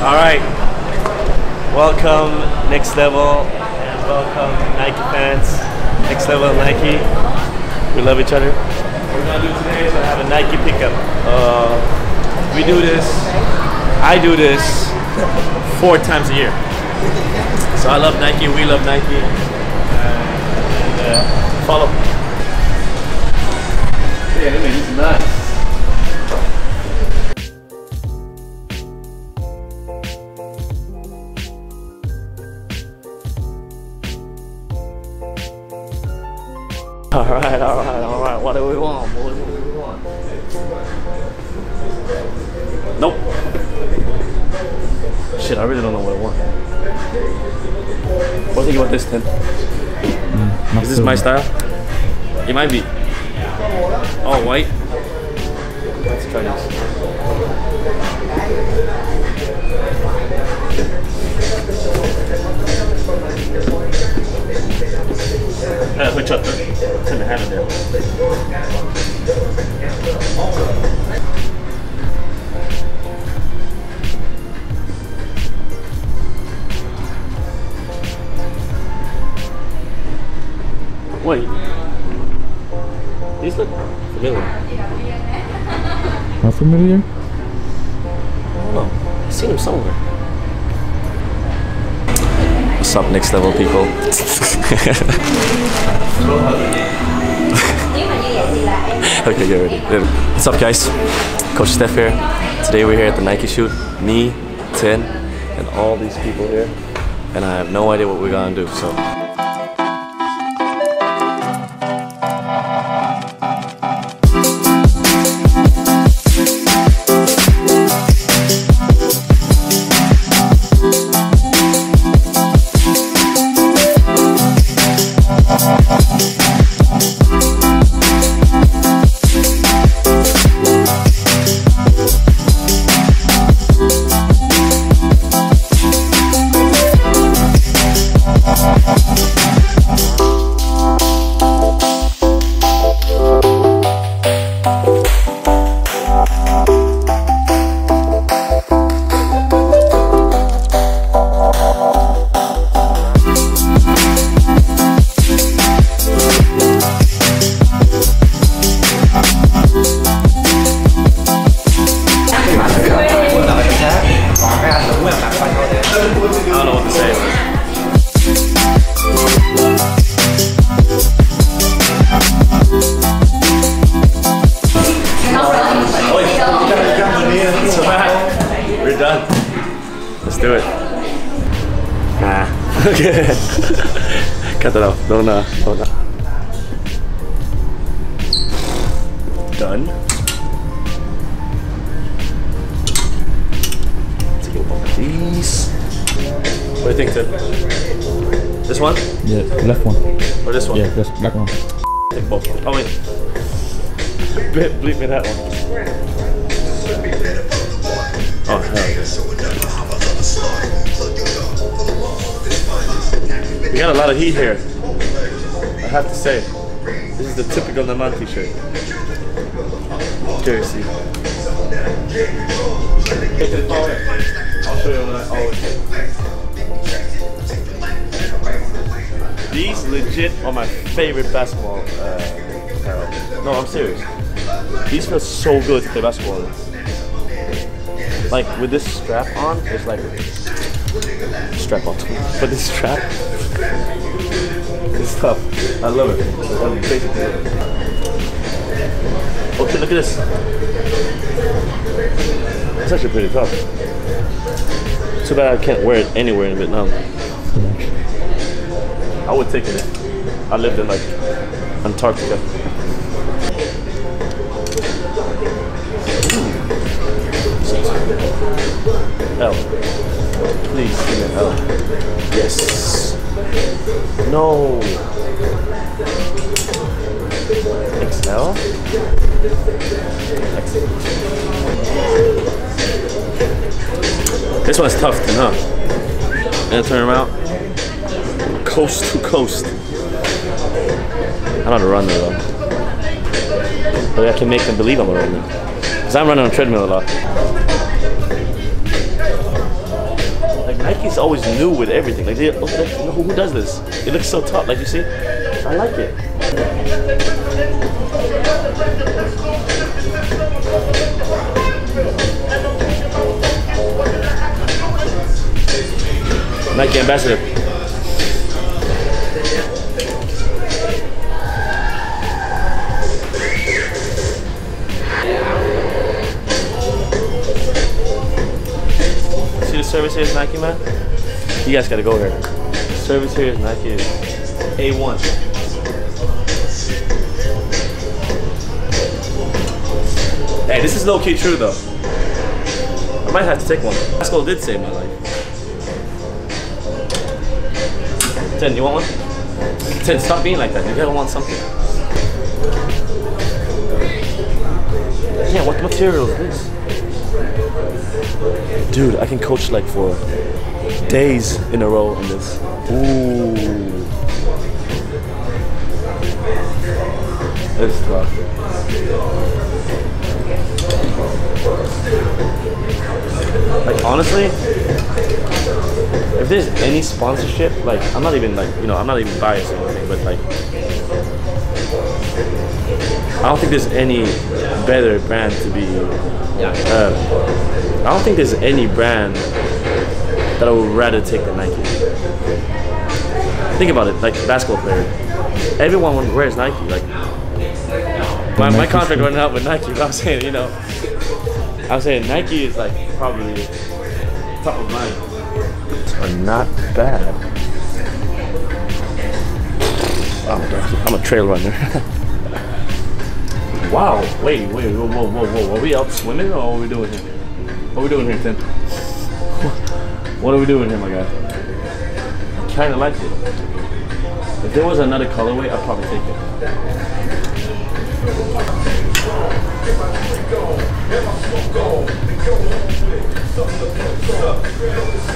All right. Welcome, next level, and welcome, Nike fans. Next level, Nike. We love each other. What we're gonna do today is have a Nike pickup. Uh, we do this. I do this four times a year. So I love Nike. We love Nike. And uh, follow. Yeah, I mean. Right. What do we want. What do we want? Nope. Shit, I really don't know what I want. What do you think about this, Tim? Not Is this so- my style? It might be. All white. Let's try this. Uh, which other? It's in the hand there. Familiar? I don't know. I've seen him somewhere. What's up, next level people? okay, get ready. What's up, guys? Coach Stef here. Today we're here at the Nike shoot. Me, Tin, and all these people here. And I have no idea what we're gonna do. So. Done. Let's do it. Ah. Okay. Cut that off. Don't uh, don't uh. Done. Take one of these. What do you think, Tim? This one Yeah, left one. or this one? Yeah, this black one. Take both. Oh wait. Bleep me that one. Oh. We got a lot of heat here. I have to say. This is the typical Naman t-shirt. Jersey. These legit are my favorite basketball uh, apparel. No, I'm serious. These feel so good to play basketball. Like with this strap on, it's like strap on. But this strap, it's tough. I love it. I love it. Okay, look at this. It's actually pretty tough. Too bad I can't wear it anywhere in Vietnam. I would take it. I lived in like Antarctica. L. Please give me L. Yes. No. XL? This one's tough to know. And turn around. Coast to coast. I'm not a runner though. But I can make them believe I'm a runner. Because I'm running on treadmill a lot. Nike's always new with everything. Like, they, oh, who, who does this? It looks so tough. Like you see, I like it. Nike ambassador. Here is Nike, man? You guys gotta go here. Service here is Nike. A1. Hey, this is low key true though. I might have to take one. Basketball did save my life. Ten, you want one? Ten, stop being like that. You gotta want something. Yeah, what material is this? Dude, I can coach like for days in a row in this. Ooh. It's tough. Like honestly, if there's any sponsorship, like I'm not even like you know I'm not even biased or anything, but like I don't think there's any better brand to be. Uh, I don't think there's any brand that I would rather take than Nike. Think about it, like basketball player, everyone wears Nike. Like my, my contract running out with Nike, but I'm saying you know, I'm saying Nike is like probably top of mind. Are not bad. Oh, I'm a trail runner. wow. Wait, wait, whoa, whoa, whoa, whoa. Are we out swimming or what are we doing here? What are we doing here, Tim? What are we doing here, my guy? I kind of like it. If there was another colorway, I'd probably take it.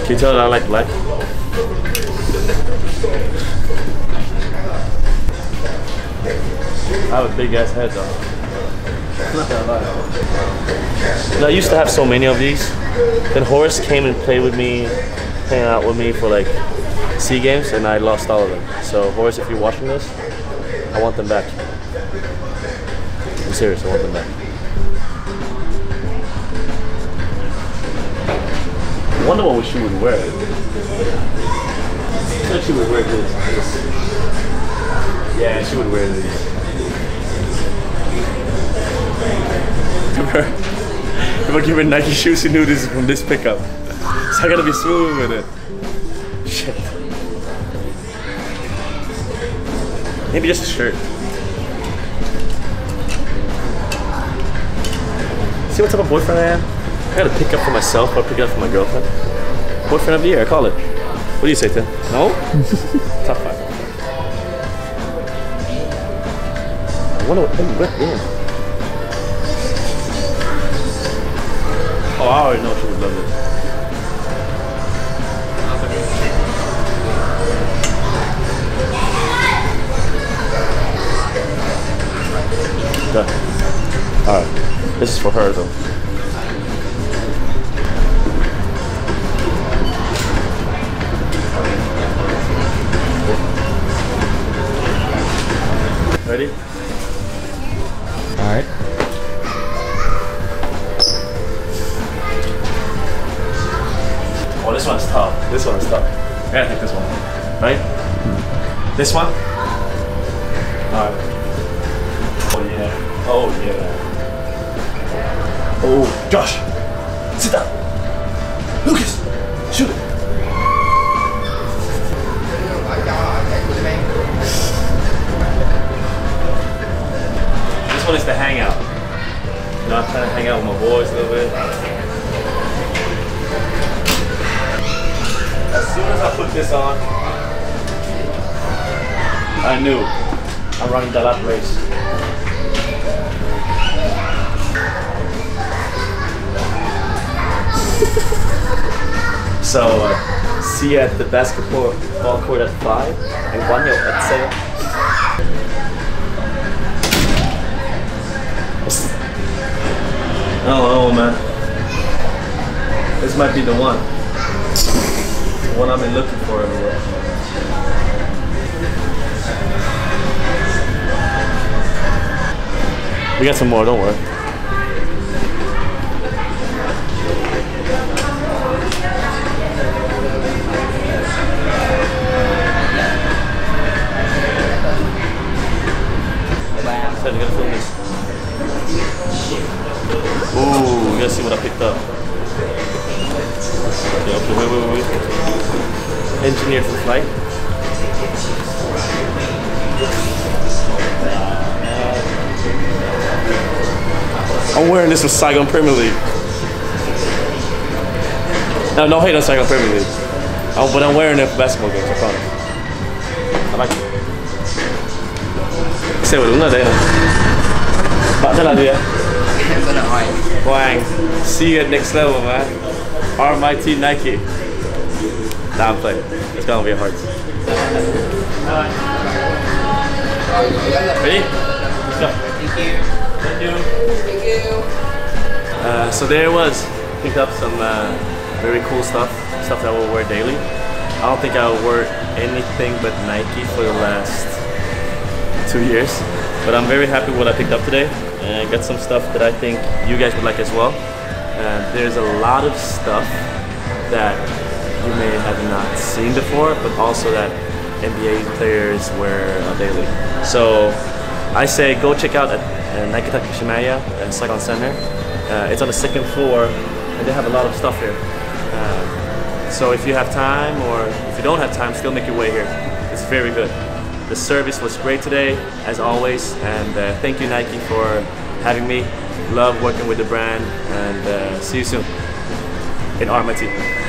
Can you tell that I like black? I have a big ass head though. No, I used to have so many of these. Then Horace came and played with me, hanging out with me for like Sea Games, and I lost all of them. So Horace, if you're watching this, I want them back. I'm serious, I want them back. I wonder what she would wear. I she would wear this. Yeah, she would wear these. if I give her Nike shoes, she knew this is from this pickup. So I gotta be smooth with it. Shit. Maybe just a shirt. See what type of boyfriend I am? I gotta pick up for myself or pick up for my girlfriend. Boyfriend of the year, I call it. What do you say, Tim? No? Top five. I wonder what, oh, what Oh, I already know she would love it. Done. Alright. This is for her though. Ready? One's one is tough. I gotta take this one. Right? This one? Alright. Oh yeah. Oh yeah. Oh, Josh! Sit down! Lucas! Shoot it! This one is the hangout. You know, I'm trying to hang out with my boys a little bit. Soon as I put this on, I knew I'm running the lap race. so, uh, see you at the basketball ball court at 5 and Guanyo at 7. I don't man. This might be the one. One I've been looking for everywhere. We got some more, don't worry. I'm wearing this from Saigon Premier League. No, no hate on Saigon Premier League. Oh, but I'm wearing it for basketball games, I promise. I like it. Đúng là đây này. Bạn tên là ạ? Em tên là Hoàng Hoàng. See you at next level, man. RMIT Nike. Nah, I'm playing. It's gonna be hard. Ready? Let's go. Thank you Thank you. Uh, so there it was. Picked up some uh, very cool stuff, stuff that I will wear daily. I don't think I wear anything but Nike for the last two years, but I'm very happy with what I picked up today. And I got some stuff that I think you guys would like as well. Uh, there's a lot of stuff that you may have not seen before, but also that NBA players wear daily. So I say go check out uh, Nike Takashimaya at Saigon Center. Uh, it's on the second floor, and they have a lot of stuff here. Uh, so if you have time, or if you don't have time, still make your way here. It's very good. The service was great today, as always, and uh, thank you Nike for having me. Love working with the brand, and uh, see you soon in RMIT.